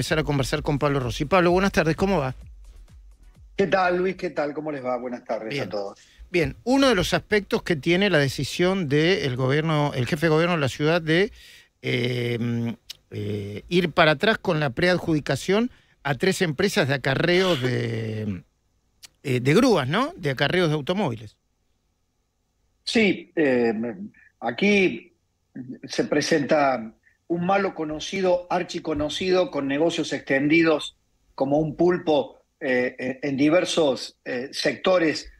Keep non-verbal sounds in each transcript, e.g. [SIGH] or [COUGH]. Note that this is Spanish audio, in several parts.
empezar a conversar con Pablo Rossi. Pablo, buenas tardes, ¿cómo va? ¿Qué tal, Luis? ¿Qué tal? ¿Cómo les va? Buenas tardes a todos. Bien, uno de los aspectos que tiene la decisión del gobierno, el jefe de gobierno de la ciudad de em, eh, ir para atrás con la preadjudicación a tres empresas de acarreos de, eh, de grúas, ¿no? De acarreos de automóviles. Sí, eh, aquí se presenta un malo conocido, archiconocido, con negocios extendidos como un pulpo en diversos sectores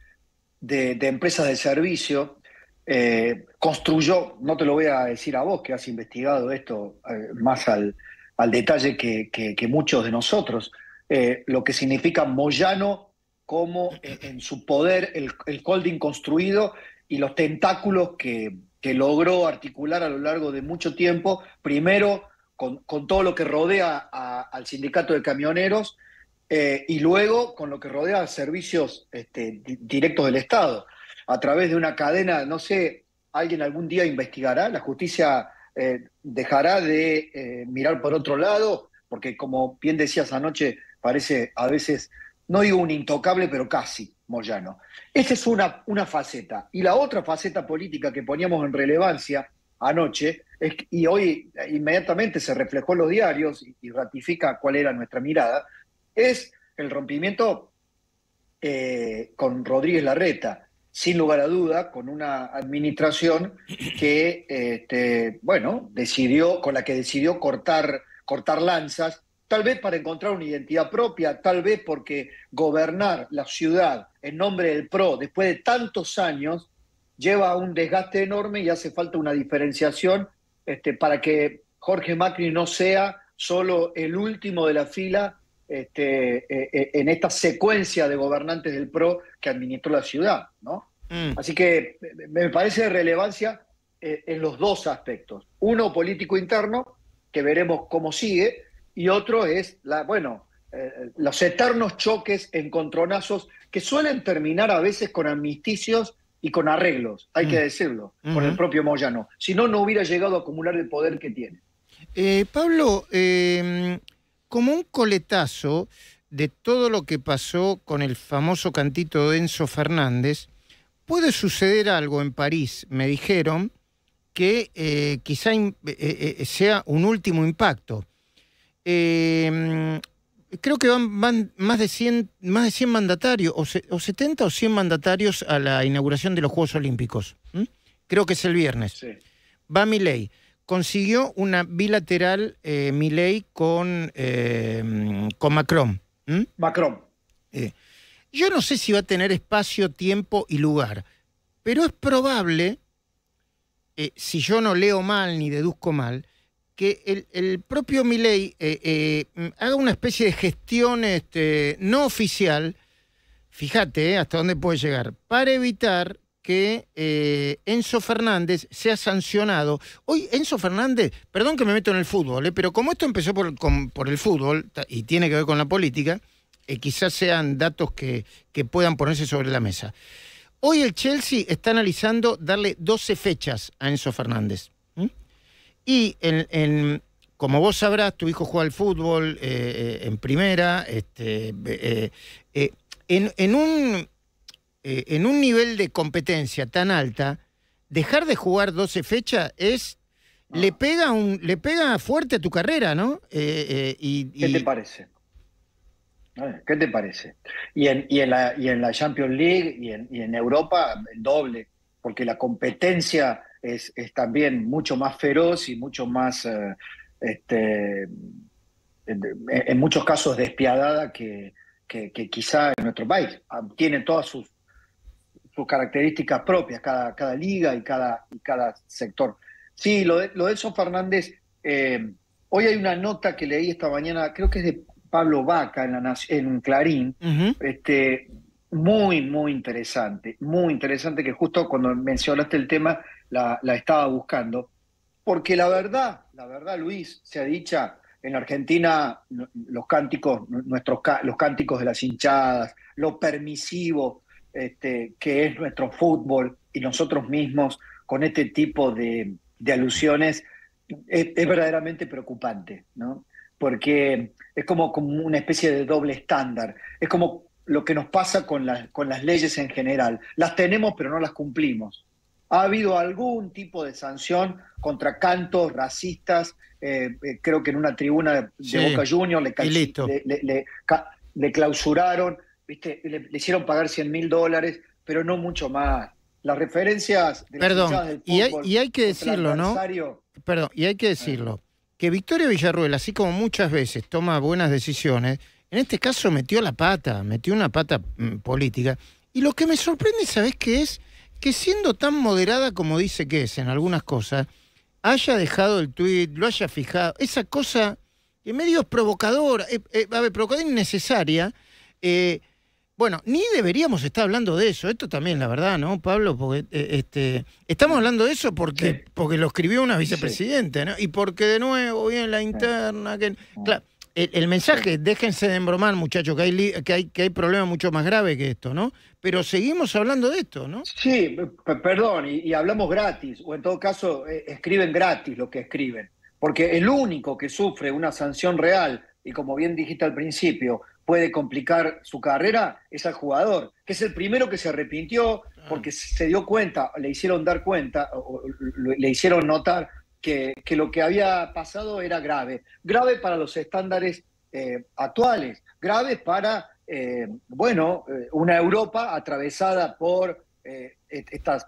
de, empresas de servicio, eh, construyó, no te lo voy a decir a vos que has investigado esto eh, más al, al detalle que, muchos de nosotros, eh, lo que significa Moyano como en su poder el, el, holding construido y los tentáculos que, que, logró articular a lo largo de mucho tiempo, primero con, con todo lo que rodea al sindicato de camioneros, eh, y luego con lo que rodea servicios este, directos del Estado, a través de una cadena, no sé, alguien algún día investigará, la justicia eh, dejará de eh, mirar por otro lado, porque como bien decías anoche, parece a veces, no digo un intocable, pero casi Moyano. Esa es una, una faceta. Y la otra faceta política que poníamos en relevancia anoche, y hoy inmediatamente se reflejó en los diarios y ratifica cuál era nuestra mirada, es el rompimiento eh, con Rodríguez Larreta, sin lugar a duda, con una administración que, este, bueno, decidió, con la que decidió cortar, cortar lanzas, tal vez para encontrar una identidad propia, tal vez porque gobernar la ciudad en nombre del PRO después de tantos años lleva a un desgaste enorme y hace falta una diferenciación este, para que Jorge Macri no sea solo el último de la fila este, eh, eh, en esta secuencia de gobernantes del PRO que administró la ciudad. ¿no? Mm. Así que me parece de relevancia eh, en los dos aspectos. Uno político interno, que veremos cómo sigue, y otro es, la, bueno, los eternos choques, encontronazos, que suelen terminar a veces con amnisticios y con arreglos, hay que mm. decirlo, con el propio Moyano. Si no, no hubiera llegado a acumular el poder que tiene. Pablo, como un coletazo de todo lo que pasó con el famoso cantito de Enzo Fernández, puede suceder algo en París, me dijeron, que eh, quizá eh, eh, sea un último impacto. Em, creo que van, más, de 100, más de 100 mandatarios, o, 70 o 100 mandatarios a la inauguración de los Juegos Olímpicos. Creo que es el viernes. Sí. Va mi ley consiguió una bilateral eh, con, eh, con Macron. Macron. Eh, yo no sé si va a tener espacio, tiempo y lugar, pero es probable, eh, si yo no leo mal ni deduzco mal, que el, propio Milley haga una especie de gestión este, no oficial, fíjate hasta dónde puede llegar, para evitar que eh, Enzo Fernández sea sancionado. Hoy Enzo Fernández, perdón que me meto en el fútbol, eh, pero como esto empezó por, el fútbol y tiene que ver con la política, eh, quizás sean datos que, puedan ponerse sobre la mesa. Hoy el Chelsea está analizando darle 12 fechas a Enzo Fernández. Y en, como vos sabrás, tu hijo juega al fútbol en primera, este, en, en un eh, en un nivel de competencia tan alta, dejar de jugar 12 fechas es. Le, ah. pega un, le pega fuerte a tu carrera, ¿no? Eh, eh, ¿Qué te parece? ¿Qué te parece? Y en, y en, la, y en la Champions League y en, y en Europa, el doble, porque la competencia es, es, también mucho más feroz y mucho más, este, en, muchos casos despiadada que, que, que, quizá en nuestro país. Ah, tiene todas sus, sus características propias, cada, cada liga y cada, y cada sector. Sí, lo de, lo de Fernández, eh, hoy hay una nota que leí esta mañana, creo que es de Pablo Vaca en, la, en Clarín, este, muy, muy interesante, muy interesante que justo cuando mencionaste el tema la, estaba buscando, porque la verdad, la verdad, Luis, se ha dicha, en Argentina los cánticos, nuestros, los cánticos de las hinchadas, lo permisivo este, que es nuestro fútbol y nosotros mismos con este tipo de, alusiones es, verdaderamente preocupante, ¿no? porque es como, como una especie de doble estándar. Es como lo que nos pasa con, con las leyes en general. Las tenemos, pero no las cumplimos. ¿Ha habido algún tipo de sanción contra cantos racistas? Eh, eh, creo que en una tribuna de, Boca Juniors le, le, clausuraron, ¿viste? Le, hicieron pagar 100 mil dólares, pero no mucho más. Las referencias de Perdón, y, hay, y hay que decirlo, ¿no? Perdón, y hay que decirlo, que Victoria Villarruel, así como muchas veces toma buenas decisiones, en este caso metió la pata, metió una pata mm, política. Y lo que me sorprende, ¿sabes qué es? que siendo tan moderada como dice que es en algunas cosas, haya dejado el tuit, lo haya fijado, esa cosa que medio es provocadora, eh, eh, a ver, provocadora innecesaria. Eh, bueno, ni deberíamos estar hablando de eso, esto también, la verdad, ¿no, Pablo? Porque este, estamos hablando de eso porque, porque lo escribió una vicepresidente, ¿no? Y porque de nuevo viene la interna, que, claro, el, mensaje, déjense de embromar, muchachos, que hay, que, hay, que hay problemas mucho más graves que esto, ¿no? Pero seguimos hablando de esto, ¿no? Sí, perdón, y, hablamos gratis, o en todo caso, eh, escriben gratis lo que escriben. Porque el único que sufre una sanción real, y como bien dijiste al principio, puede complicar su carrera, es al jugador, que es el primero que se arrepintió porque se dio cuenta, le hicieron dar cuenta, o, le hicieron notar que, lo que había pasado era grave. Grave para los estándares eh, actuales, grave para, eh, bueno, eh, una Europa atravesada por estas,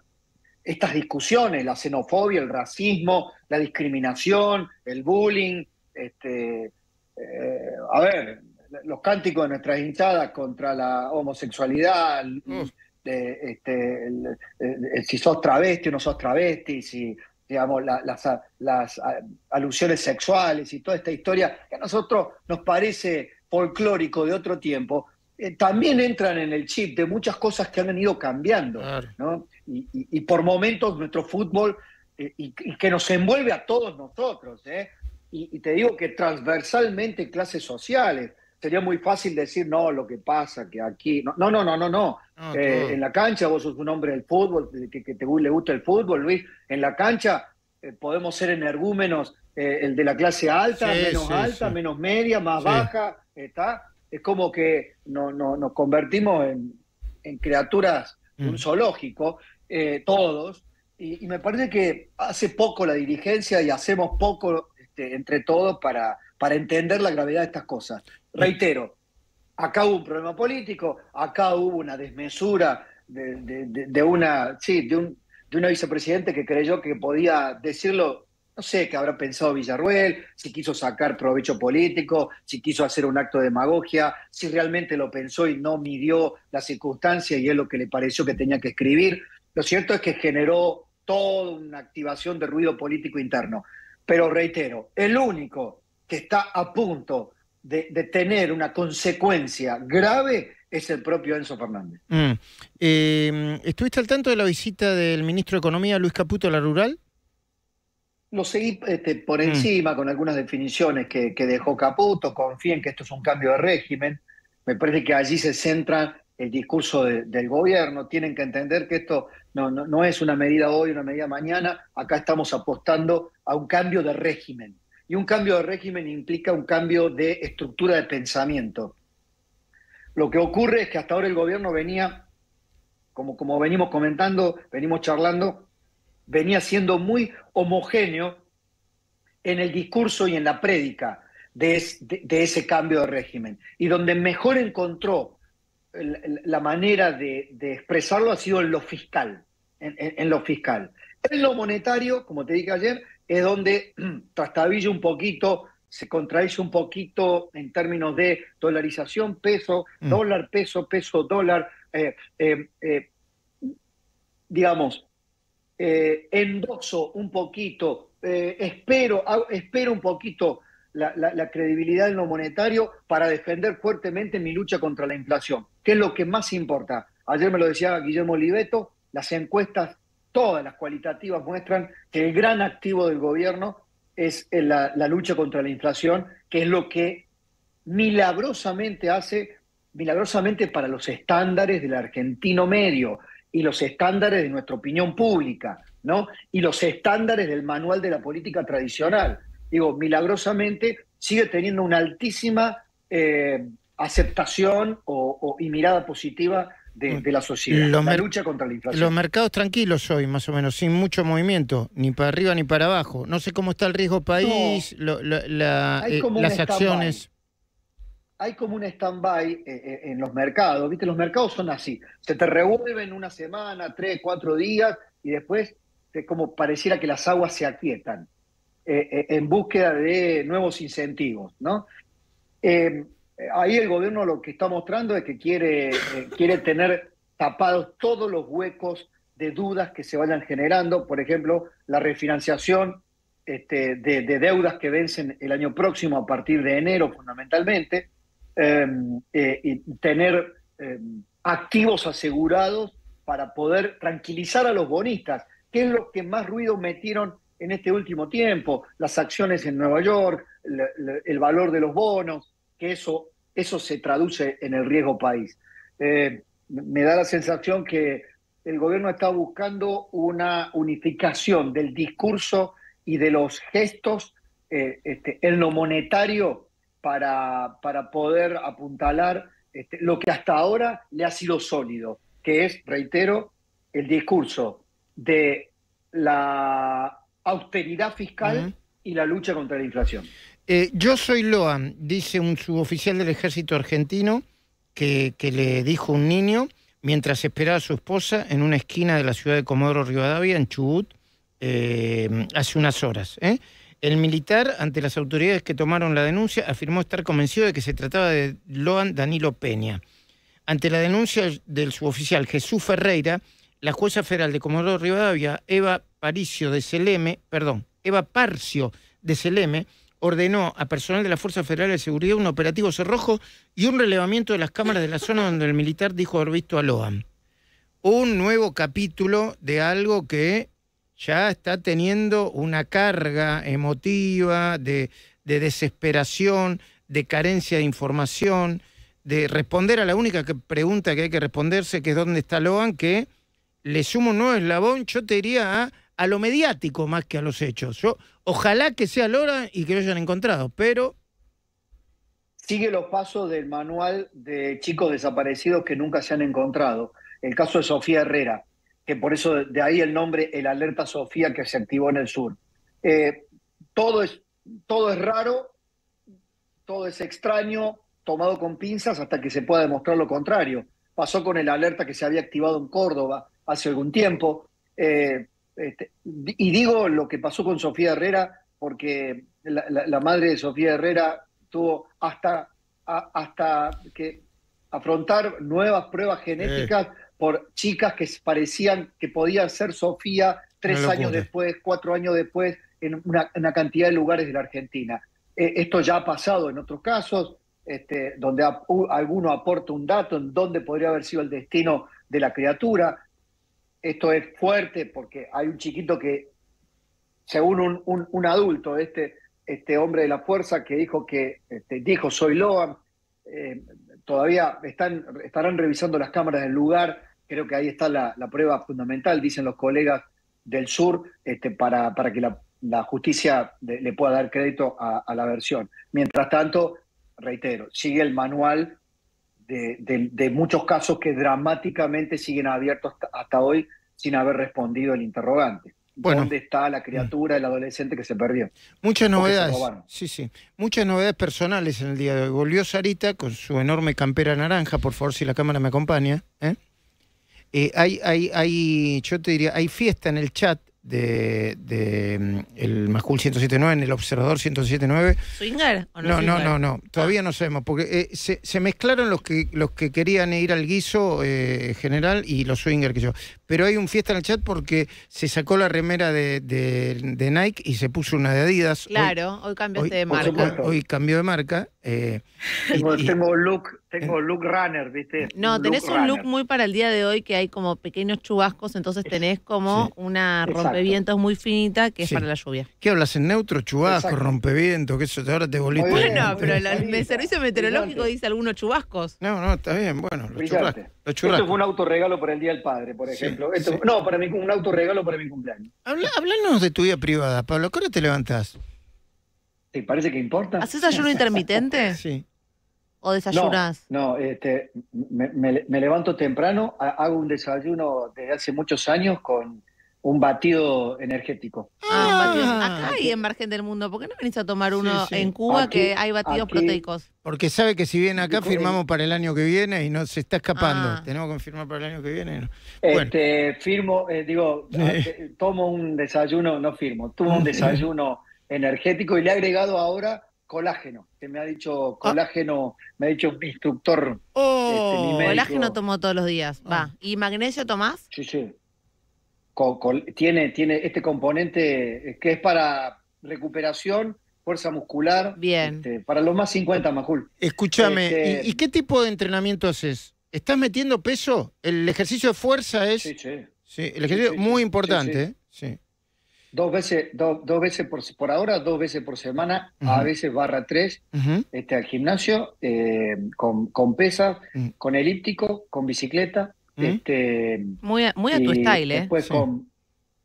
estas discusiones, la xenofobia, el racismo, la discriminación, el bullying, este, a ver, los cánticos de nuestras hinchadas contra la homosexualidad, este, si sos travesti o no sos travesti, si digamos, las, las, alusiones sexuales y toda esta historia que a nosotros nos parece folclórico de otro tiempo, eh, también entran en el chip de muchas cosas que han ido cambiando, ¿no? Y, por momentos nuestro fútbol, eh, y, que nos envuelve a todos nosotros, ¿eh? y, te digo que transversalmente clases sociales, sería muy fácil decir, no, lo que pasa, que aquí. No, no, no, no, no. Eh, en la cancha vos sos un hombre del fútbol, que, te le gusta el fútbol, Luis. En la cancha eh, podemos ser energúmenos, eh, el de la clase alta, menos alta, menos media, más baja. ¿está? Es como que no, no, nos convertimos en, criaturas de un mm. zoológico, todos. Y, me parece que hace poco la dirigencia y hacemos poco este, entre todos para, para entender la gravedad de estas cosas. Reitero, acá hubo un problema político, acá hubo una desmesura de, una, sí, de, un, de una vicepresidente que creyó que podía decirlo, no sé qué habrá pensado Villarruel, si quiso sacar provecho político, si quiso hacer un acto de demagogia, si realmente lo pensó y no midió la circunstancia y es lo que le pareció que tenía que escribir. Lo cierto es que generó toda una activación de ruido político interno. Pero reitero, el único que está a punto de, tener una consecuencia grave es el propio Enzo Fernández. Mm. Eh, ¿Estuviste al tanto de la visita del ministro de Economía, Luis Caputo, a la rural? Lo seguí este, por mm. encima con algunas definiciones que, dejó Caputo, confíen que esto es un cambio de régimen, me parece que allí se centra el discurso del gobierno, tienen que entender que esto no, no es una medida hoy, una medida mañana, acá estamos apostando a un cambio de régimen, y un cambio de régimen implica un cambio de estructura de pensamiento. Lo que ocurre es que hasta ahora el gobierno venía, como, como venimos comentando, venimos charlando, venía siendo muy homogéneo en el discurso y en la prédica de, ese cambio de régimen. Y donde mejor encontró la manera de, expresarlo ha sido en lo fiscal. en, lo fiscal. En lo monetario, como te dije ayer, es donde [CLEARS THROAT] trastabilla un poquito, se contradice un poquito en términos de dolarización, peso, mm. dólar, peso, peso, dólar, eh, eh, eh, digamos, endoso un poquito, espero, espero un poquito la, la, credibilidad en lo monetario para defender fuertemente mi lucha contra la inflación, que es lo que más importa. Ayer me lo decía Guillermo Oliveto, las encuestas todas las cualitativas muestran que el gran activo del gobierno es la, lucha contra la inflación, que es lo que milagrosamente hace, milagrosamente para los estándares del argentino medio y los estándares de nuestra opinión pública, ¿no? Y los estándares del manual de la política tradicional. Digo, milagrosamente sigue teniendo una altísima eh, aceptación o, y mirada positiva de, la sociedad. la lucha contra la inflación. Los mercados tranquilos hoy, más o menos, sin mucho movimiento, ni para arriba ni para abajo. No sé cómo está el riesgo país, las acciones hay como un stand-by eh, eh, en los mercados, ¿viste? Los mercados son así, se te revuelven una semana, tres, cuatro días y después es como pareciera que las aguas se aquietan eh, en búsqueda de nuevos incentivos, ¿no? Ahí el gobierno lo que está mostrando es que quiere, quiere tener tapados todos los huecos de dudas que se vayan generando, por ejemplo, la refinanciación este, de, de, deudas que vencen el año próximo a partir de enero fundamentalmente, Em, eh, y tener em, activos asegurados para poder tranquilizar a los bonistas, que es lo que más ruido metieron en este último tiempo, las acciones en Nueva York, el, valor de los bonos, que eso, eso se traduce en el riesgo país. Eh, me da la sensación que el gobierno está buscando una unificación del discurso y de los gestos eh, este, en lo monetario para, para poder apuntalar este, lo que hasta ahora le ha sido sólido, que es, reitero, el discurso de la austeridad fiscal y la lucha contra la inflación. Eh, yo soy Loan, dice un suboficial del ejército argentino que, le dijo un niño mientras esperaba a su esposa en una esquina de la ciudad de Comodoro Rivadavia, en Chubut, eh, hace unas horas. ¿eh? El militar, ante las autoridades que tomaron la denuncia, afirmó estar convencido de que se trataba de Loan Danilo Peña. Ante la denuncia del suboficial Jesús Ferreira, la jueza federal de Comodoro Rivadavia, Eva Paricio de Seleme, perdón, Eva Parcio de Seleme, ordenó a personal de la Fuerza Federal de Seguridad un operativo cerrojo y un relevamiento de las cámaras de la zona donde el militar dijo haber visto a Loan. Un nuevo capítulo de algo que ya está teniendo una carga emotiva de, desesperación, de carencia de información, de responder a la única pregunta que hay que responderse, que es dónde está Loan, que le sumo un nuevo eslabón, yo te diría a, a lo mediático más que a los hechos. Yo, ojalá que sea Loan y que lo hayan encontrado, pero... Sigue los pasos del manual de chicos desaparecidos que nunca se han encontrado. El caso de Sofía Herrera que por eso de ahí el nombre, el Alerta Sofía que se activó en el sur. Eh, todo, es, todo es raro, todo es extraño, tomado con pinzas hasta que se pueda demostrar lo contrario. Pasó con el alerta que se había activado en Córdoba hace algún tiempo. Eh, este, y digo lo que pasó con Sofía Herrera porque la, madre de Sofía Herrera tuvo hasta, hasta que afrontar nuevas pruebas genéticas por chicas que parecían que podían ser Sofía tres años después, cuatro años después, en una, cantidad de lugares de la Argentina. Eh, esto ya ha pasado en otros casos, este, donde alguno aporta un dato en dónde podría haber sido el destino de la criatura. Esto es fuerte porque hay un chiquito que, según un, adulto, este, este hombre de la fuerza que dijo que este, dijo soy Loan, eh, todavía están, estarán revisando las cámaras del lugar Creo que ahí está la, prueba fundamental, dicen los colegas del sur, este, para, para que la, justicia le pueda dar crédito a, la versión. Mientras tanto, reitero, sigue el manual de, muchos casos que dramáticamente siguen abiertos hasta, hoy sin haber respondido el interrogante. ¿Dónde está la criatura, el adolescente que se perdió? Muchas novedades. Sí, sí. Muchas novedades personales en el día de hoy. Volvió Sarita con su enorme campera naranja, por favor, si la cámara me acompaña. ¿eh? Eh, hay, hay, hay, yo te diría, hay fiesta en el chat de, de mm, el Majul 107.9, en el Observador 107.9. ¿Swinger o no? No, no, no, todavía ah. no sabemos, porque eh, se, se, mezclaron los que, los que querían ir al guiso eh, general y los swinger que yo. Pero hay un fiesta en el chat porque se sacó la remera de, de, Nike y se puso una de Adidas. Claro, hoy, cambiaste de marca. Hoy, cambió de marca. tengo, look, tengo look runner, ¿viste? No, tenés un look muy para el día de hoy que hay como pequeños chubascos, entonces tenés como una rompevientos muy finita que es para la lluvia. ¿Qué hablas en neutro? Chubasco, rompevientos, que eso ahora te volviste. Bueno, pero el, servicio meteorológico dice algunos chubascos. No, no, está bien, bueno, los churrascos. Esto fue un autorregalo por el Día del Padre, por ejemplo. no, para mí, un autorregalo para mi cumpleaños. Habla, háblanos de tu vida privada, Pablo. ¿Qué hora te levantás? ¿Te parece que importa? ¿Haces ayuno intermitente? Sí. ¿O desayunas? No, no este, me, me- me levanto temprano, ha- hago un desayuno desde hace muchos años con un batido energético. Ah, batidos. Ah. Acá hay en Margen del Mundo. ¿Por qué no venís a tomar uno Sí, sí. en Cuba Aquí- que hay batidos aquí- proteicos? Porque sabe que si viene acá firmamos para el año que viene y no se está escapando. Ah. Tenemos que firmar para el año que viene. y. Bueno. Este, firmo, eh, digo, Sí. eh, tomo un desayuno, no firmo, tomo un [LAUGHS] desayuno energético y le he agregado ahora colágeno, que me ha dicho colágeno, me ha dicho mi instructor. Oh, Este, mi médico- Colágeno tomo todos los días. Ah. Va. ¿Y magnesio tomás? Sí, sí. Co- tiene, tiene este componente que es para recuperación, fuerza muscular. Bien. este, para los más 50, Majul. Escúchame, Este- ¿y, y qué tipo de entrenamiento haces? ¿Estás metiendo peso? El ejercicio de fuerza es. Sí, sí. Sí, el ejercicio sí, muy sí, importante, sí, ¿eh? Sí. Dos veces, do- dos veces por, por ahora, dos veces por semana, a veces barra tres, este, al gimnasio, eh, con, con pesas, Mm. con elíptico, con bicicleta. Mm. Este, Muy a, muy a tu style, ¿eh? Después Sí. con,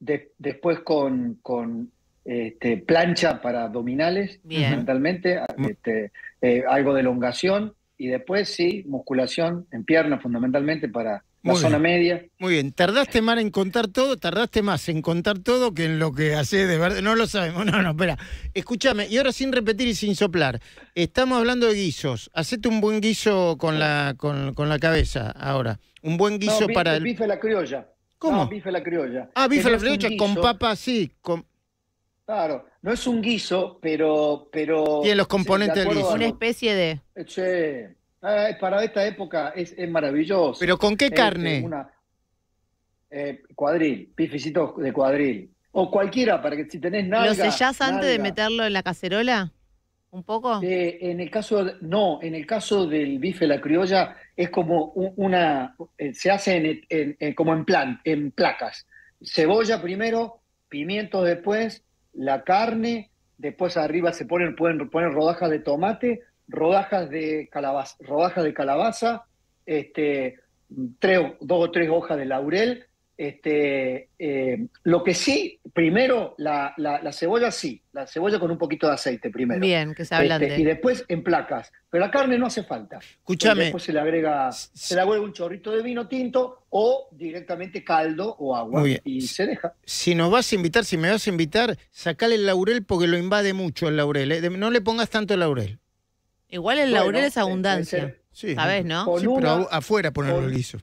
de- después con, con este, plancha para abdominales, fundamentalmente, Mm. este, eh, algo de elongación, y después sí, musculación en piernas, fundamentalmente para la Muy zona bien. media. Muy bien. ¿Tardaste más en contar todo? ¿Tardaste más en contar todo que en lo que haces de verdad? No lo sabemos. No, no, espera. Escúchame, y ahora sin repetir y sin soplar. Estamos hablando de guisos. Hacete un buen guiso con la, con, con la cabeza ahora. Un buen guiso No, para el. bife la criolla. ¿Cómo? No, bife a la criolla. Ah, bife la criolla con papa, sí. Con... Claro, no es un guiso, pero... pero Tiene los sí, componentes de del guiso. Una especie de. Sí. Ah, para esta época es, es maravilloso. ¿Pero con qué Este, carne? una- eh, cuadril, bifecito de cuadril. O cualquiera, para que si tenés nalga... ¿Lo sellás antes de meterlo en la cacerola? ¿Un poco? Eh, en el caso, de- no, en el caso del bife a la criolla es como un- una, eh, se hace en, en- en- como en plan, en placas. Cebolla primero, pimientos después, la carne, después arriba se ponen, pueden poner rodajas de tomate, rodajas de calabaza, rodajas de calabaza, este, tres, dos o tres hojas de laurel. Este, eh, lo que sí, primero, la, la- la cebolla sí, la cebolla con un poquito de aceite primero. Bien, que se Este, ablande. y después en placas. Pero la carne no hace falta. Escúchame. Después se le agrega, se le agrega un chorrito de vino tinto o directamente caldo o agua Muy bien. y se deja. Si nos vas a invitar, si me vas a invitar, sacale el laurel porque lo invade mucho el laurel. ¿eh? De- No le pongas tanto laurel. Igual el Bueno, laurel es abundancia. Sí. ¿Sabés, no? Sí, pero afuera ponerlo guiso.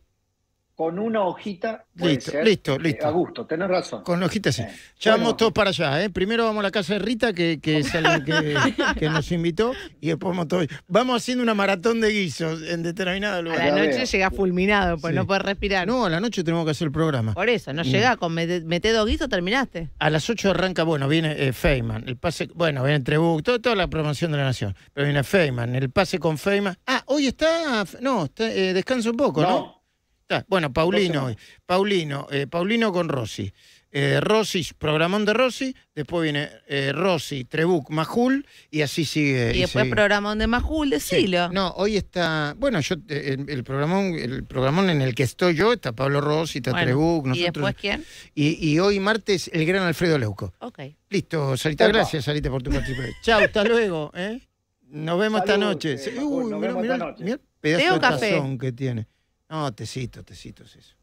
Con una hojita. Listo, ser, listo, eh, listo. A gusto, tenés razón. Con hojitas sí. Eh, Ya bueno. vamos todos para allá, ¿eh? Primero vamos a la casa de Rita, que, que es alguien que, [LAUGHS] que nos invitó, y después vamos todos. Vamos haciendo una maratón de guisos en determinado A lugar. la Ya noche llega fulminado, pues Sí. no puedes respirar. No, a la noche tenemos que hacer el programa. Por eso, no Mm. llega con mete, mete dos guisos, terminaste. A las 8 arranca, bueno, viene eh, Feynman, el pase, bueno, viene Trebuch, todo- toda la promoción de la Nación. Pero viene Feynman, el pase con Feynman. Ah, hoy está, no, está, eh, descansa un poco, ¿no? No, bueno, Paulino No hoy. Paulino, eh, Paulino con Rossi. Eh, Rossi, programón de Rossi, después viene eh, Rossi, Trebuc, Majul, y así sigue. y después sigue. programón de Majul, Sí. decilo. No, hoy está, bueno, yo eh, el, el programón, el programón en el que estoy yo, está Pablo Rossi, está Bueno, Trebuc, ¿Y nosotros. después quién? Y, y hoy martes, el gran Alfredo Leuco. Ok. Listo, Sarita, gracias, Sarita, por tu participación. [LAUGHS] Chao, hasta luego. ¿eh? Nos vemos esta noche. eh, Sí, Majul, uy, mirá, mirá, mirá el pedazo ¿Té o de café? tazón que tiene. No, tecito, tecito es eso.